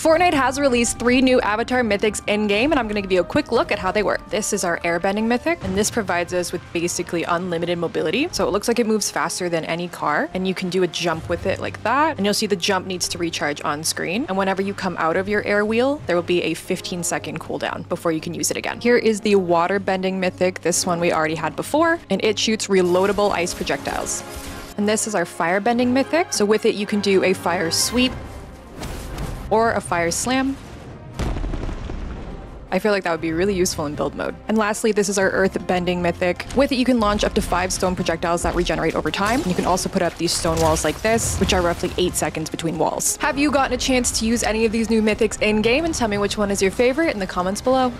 Fortnite has released three new Avatar Mythics in-game, and I'm going to give you a quick look at how they work. This is our Airbending Mythic, and this provides us with basically unlimited mobility. So it looks like it moves faster than any car, and you can do a jump with it like that. And you'll see the jump needs to recharge on screen. And whenever you come out of your air wheel, there will be a 15 second cooldown before you can use it again. Here is the Water Bending Mythic. This one we already had before, and it shoots reloadable ice projectiles. And this is our Firebending Mythic. So with it, you can do a Fire Sweep, or a fire slam. I feel like that would be really useful in build mode. And lastly, this is our earth bending mythic. With it, you can launch up to five stone projectiles that regenerate over time. You can also put up these stone walls like this, which are roughly eight seconds between walls. Have you gotten a chance to use any of these new mythics in game? And tell me which one is your favorite in the comments below.